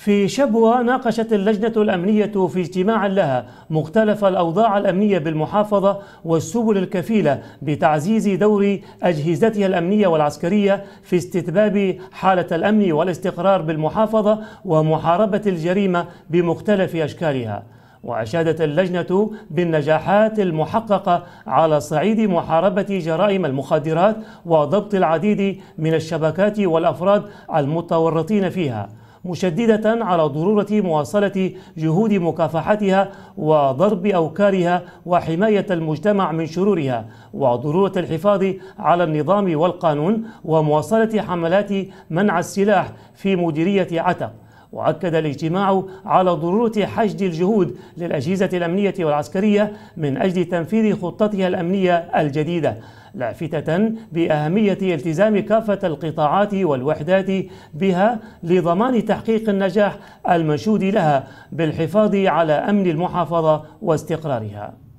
في شبوة ناقشت اللجنة الأمنية في اجتماع لها مختلف الأوضاع الأمنية بالمحافظة والسبل الكفيلة بتعزيز دور أجهزتها الأمنية والعسكرية في استتباب حالة الأمن والاستقرار بالمحافظة ومحاربة الجريمة بمختلف أشكالها. وأشادت اللجنة بالنجاحات المحققة على صعيد محاربة جرائم المخدرات وضبط العديد من الشبكات والأفراد المتورطين فيها. مشددة على ضرورة مواصلة جهود مكافحتها وضرب أوكارها وحماية المجتمع من شرورها وضرورة الحفاظ على النظام والقانون ومواصلة حملات منع السلاح في مديرية عتق. وأكد الاجتماع على ضرورة حشد الجهود للأجهزة الأمنية والعسكرية من أجل تنفيذ خطتها الأمنية الجديدة. لافتة بأهمية التزام كافة القطاعات والوحدات بها لضمان تحقيق النجاح المنشود لها بالحفاظ على أمن المحافظة واستقرارها.